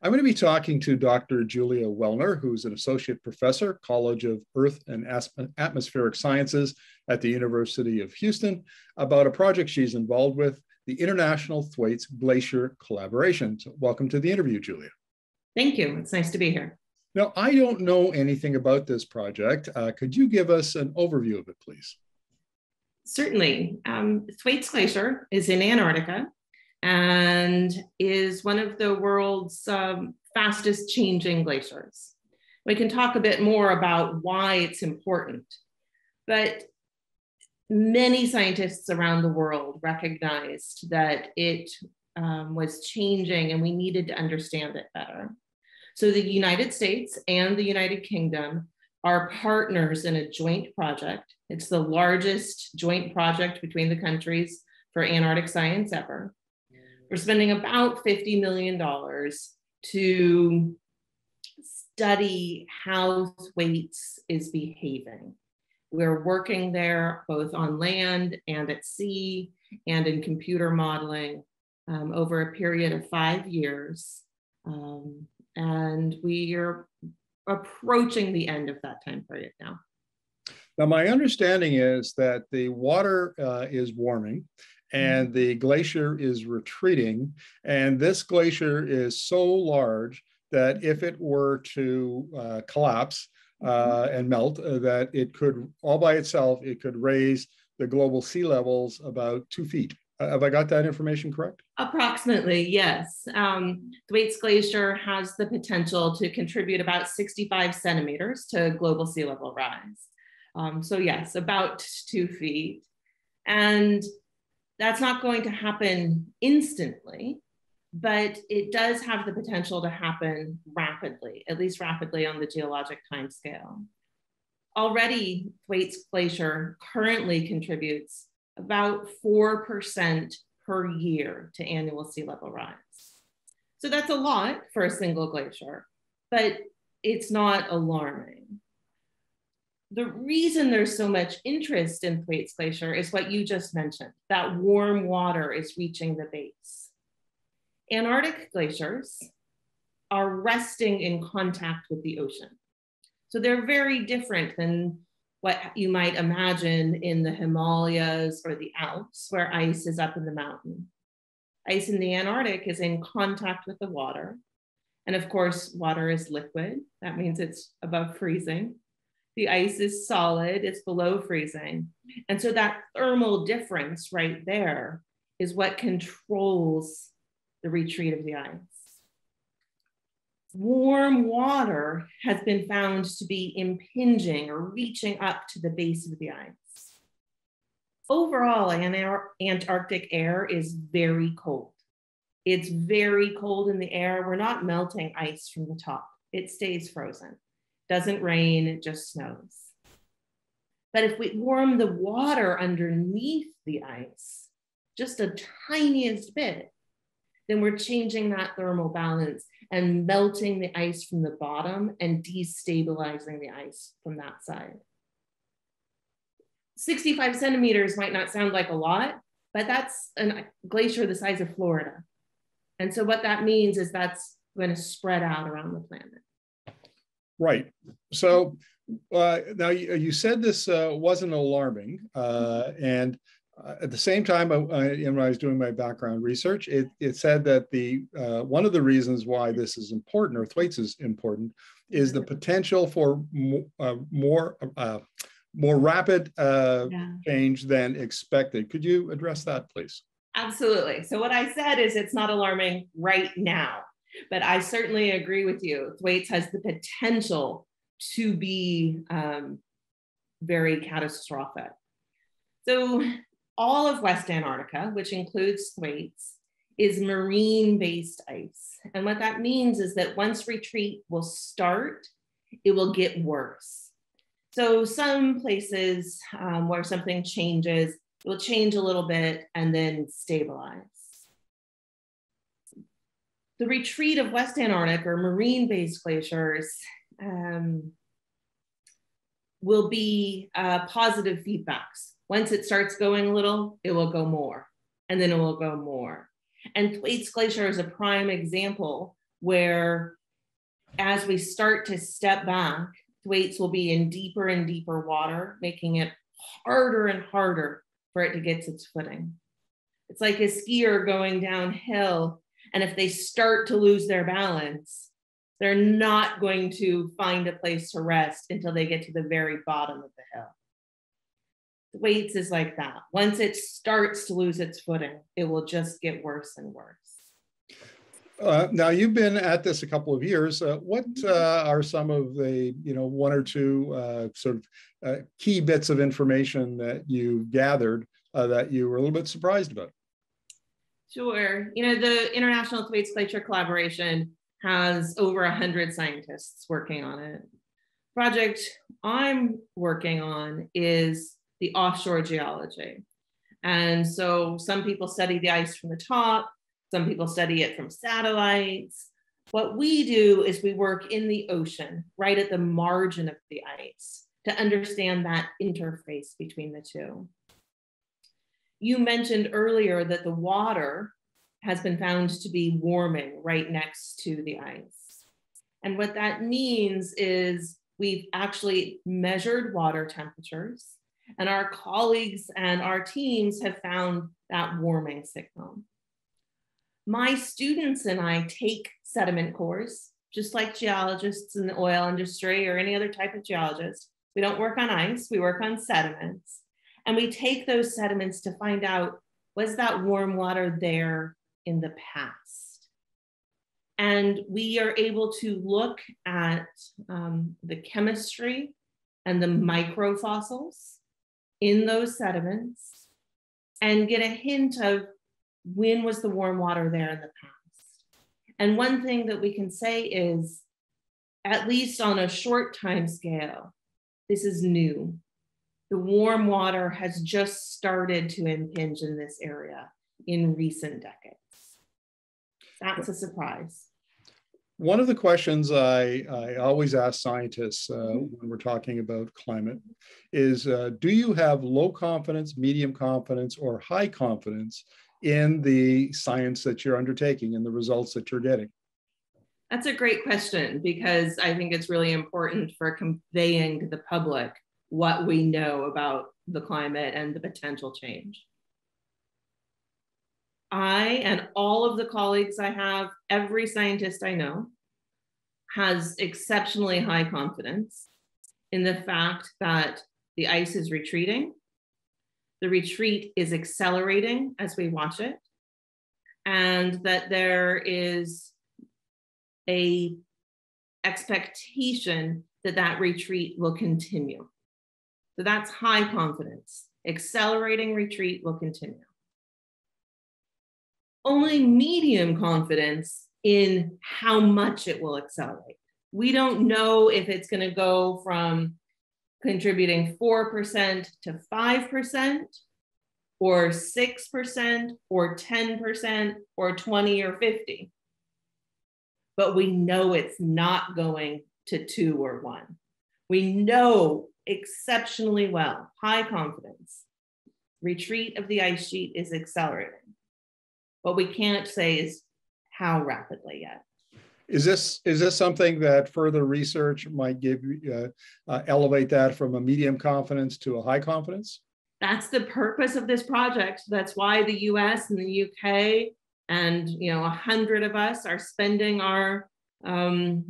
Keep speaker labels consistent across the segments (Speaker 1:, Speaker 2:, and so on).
Speaker 1: I'm going to be talking to Dr. Julia Wellner, who's an associate professor, College of Earth and Atmospheric Sciences at the University of Houston, about a project she's involved with, the International Thwaites Glacier Collaboration. So welcome to the interview, Julia.
Speaker 2: Thank you. It's nice to be here.
Speaker 1: Now, I don't know anything about this project. Uh, could you give us an overview of it, please?
Speaker 2: Certainly. Um, Thwaites Glacier is in Antarctica and is one of the world's um, fastest changing glaciers. We can talk a bit more about why it's important, but many scientists around the world recognized that it um, was changing and we needed to understand it better. So the United States and the United Kingdom are partners in a joint project. It's the largest joint project between the countries for Antarctic science ever. We're spending about $50 million to study how Thwaites is behaving. We're working there both on land and at sea and in computer modeling um, over a period of five years. Um, and we are approaching the end of that time period now.
Speaker 1: Now, my understanding is that the water uh, is warming and the glacier is retreating. And this glacier is so large that if it were to uh, collapse uh, mm-hmm. and melt, uh, that it could, all by itself, it could raise the global sea levels about two feet. Uh, have I got that information correct?
Speaker 2: Approximately, yes. Um, Thwaites Glacier has the potential to contribute about 65 centimeters to global sea level rise. Um, so yes, about two feet. And that's not going to happen instantly, but it does have the potential to happen rapidly, at least rapidly on the geologic time scale. Already, Thwaites Glacier currently contributes about 4% per year to annual sea level rise. So that's a lot for a single glacier, but it's not alarming the reason there's so much interest in Thwaites Glacier is what you just mentioned, that warm water is reaching the base. Antarctic glaciers are resting in contact with the ocean. So they're very different than what you might imagine in the Himalayas or the Alps, where ice is up in the mountain. Ice in the Antarctic is in contact with the water. And of course, water is liquid. That means it's above freezing. The ice is solid, it's below freezing. And so that thermal difference right there is what controls the retreat of the ice. Warm water has been found to be impinging or reaching up to the base of the ice. Overall, Antarctic air is very cold. It's very cold in the air. We're not melting ice from the top, it stays frozen. Doesn't rain, it just snows. But if we warm the water underneath the ice, just a tiniest bit, then we're changing that thermal balance and melting the ice from the bottom and destabilizing the ice from that side. 65 centimeters might not sound like a lot, but that's a glacier the size of Florida. And so what that means is that's going to spread out around the planet.
Speaker 1: Right. So uh, now you, you, said this uh, wasn't alarming, uh, and uh, at the same time, uh, when I was doing my background research, it, it said that the uh, one of the reasons why this is important, or Thwaites is important, is the potential for more more rapid yeah. change than expected. Could you address that, please?
Speaker 2: Absolutely. So what I said is it's not alarming right now. But I certainly agree with you. Thwaites has the potential to be um, very catastrophic. So, all of West Antarctica, which includes Thwaites, is marine based ice. And what that means is that once retreat will start, it will get worse. So, some places um, where something changes, it will change a little bit and then stabilize the retreat of West Antarctic or marine based glaciers um, will be uh, positive feedbacks. Once it starts going a little, it will go more, and then it will go more. And Thwaites Glacier is a prime example where as we start to step back, Thwaites will be in deeper and deeper water, making it harder and harder for it to get its footing. It's like a skier going downhill, and if they start to lose their balance, they're not going to find a place to rest until they get to the very bottom of the hill. Thwaites is like that. Once it starts to lose its footing, it will just get worse and worse.
Speaker 1: Uh, now you've been at this a couple of years. Uh, what uh, are some of the, you know, one or two uh, sort of uh, key bits of information that you gathered uh, that you were a little bit surprised about?
Speaker 2: Sure. You know, the International Thwaites Glacier Collaboration has over 100 scientists working on it. Project I'm working on is the offshore geology. And so some people study the ice from the top, some people study it from satellites. What we do is we work in the ocean, right at the margin of the ice, to understand that interface between the two. You mentioned earlier that the water has been found to be warming right next to the ice. And what that means is we've actually measured water temperatures, and our colleagues and our teams have found that warming signal. My students and I take sediment cores, just like geologists in the oil industry or any other type of geologist. We don't work on ice, we work on sediments. And we take those sediments to find out was that warm water there in the past? And we are able to look at um, the chemistry and the microfossils in those sediments and get a hint of when was the warm water there in the past? And one thing that we can say is, at least on a short time scale, this is new. The warm water has just started to impinge in this area in recent decades. That's a surprise.
Speaker 1: One of the questions I, I always ask scientists uh, mm-hmm. when we're talking about climate is uh, Do you have low confidence, medium confidence, or high confidence in the science that you're undertaking and the results that you're getting?
Speaker 2: That's a great question because I think it's really important for conveying to the public what we know about the climate and the potential change. I and all of the colleagues I have, every scientist I know, has exceptionally high confidence in the fact that the ice is retreating the retreat is accelerating as we watch it, and that there is a expectation that that retreat will continue. So that's high confidence. Accelerating retreat will continue. Only medium confidence in how much it will accelerate. We don't know if it's going to go from contributing 4% to 5% or 6% or 10% or 20 or 50. But we know it's not going to two or one. We know exceptionally well, high confidence, retreat of the ice sheet is accelerating. What we can't say is how rapidly yet.
Speaker 1: Is this is this something that further research might give uh, uh, elevate that from a medium confidence to a high confidence?
Speaker 2: That's the purpose of this project. That's why the U.S. and the UK and you know a hundred of us are spending our um,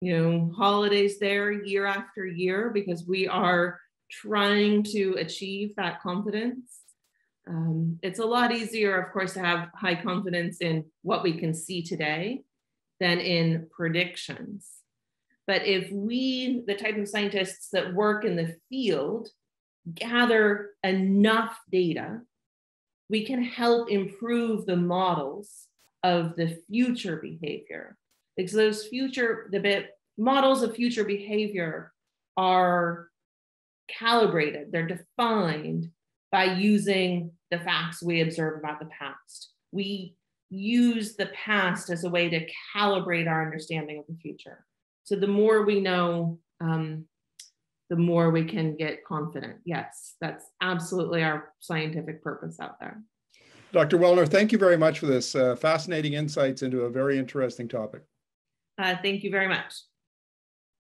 Speaker 2: you know holidays there year after year because we are trying to achieve that confidence. Um, it's a lot easier, of course, to have high confidence in what we can see today than in predictions. But if we, the type of scientists that work in the field, gather enough data, we can help improve the models of the future behavior. Because those future, the bit, models of future behavior are calibrated, they're defined by using the facts we observe about the past. We use the past as a way to calibrate our understanding of the future. So the more we know, um, the more we can get confident. Yes, that's absolutely our scientific purpose out there.
Speaker 1: Dr. Wellner, thank you very much for this uh, fascinating insights into a very interesting topic.
Speaker 2: Uh, thank you very much.